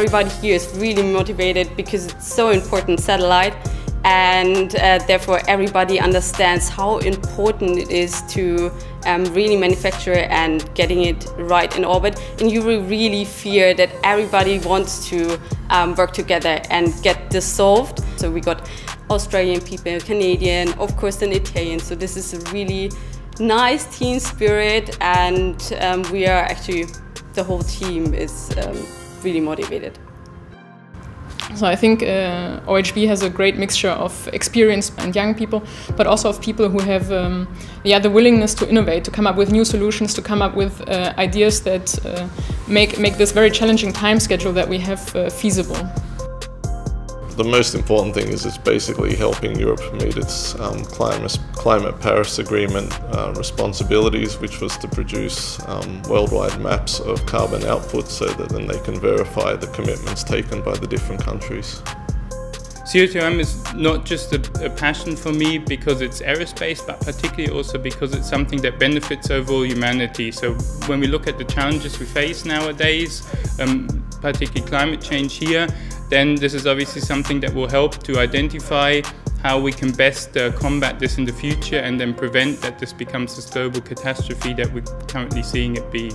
everybody here is really motivated because it's so important satellite and uh, therefore everybody understands how important it is to um, really manufacture and getting it right in orbit and you will really fear that everybody wants to um, work together and get this solved. So we got Australian people, Canadian, of course an Italian, so this is a really nice team spirit and um, we are actually, the whole team is um, really motivated. So I think uh, OHB has a great mixture of experienced and young people, but also of people who have um, yeah, the willingness to innovate, to come up with new solutions, to come up with uh, ideas that uh, make, make this very challenging time schedule that we have uh, feasible the most important thing is it's basically helping Europe meet its um, climate, climate, Paris Agreement uh, responsibilities, which was to produce um, worldwide maps of carbon output so that then they can verify the commitments taken by the different countries. CO2M is not just a, a, passion for me because it's aerospace, but particularly also because it's something that benefits overall humanity. So when we look at the challenges we face nowadays, um, particularly climate change here, then this is obviously something that will help to identify how we can best uh, combat this in the future and then prevent that this becomes this global catastrophe that we're currently seeing it be.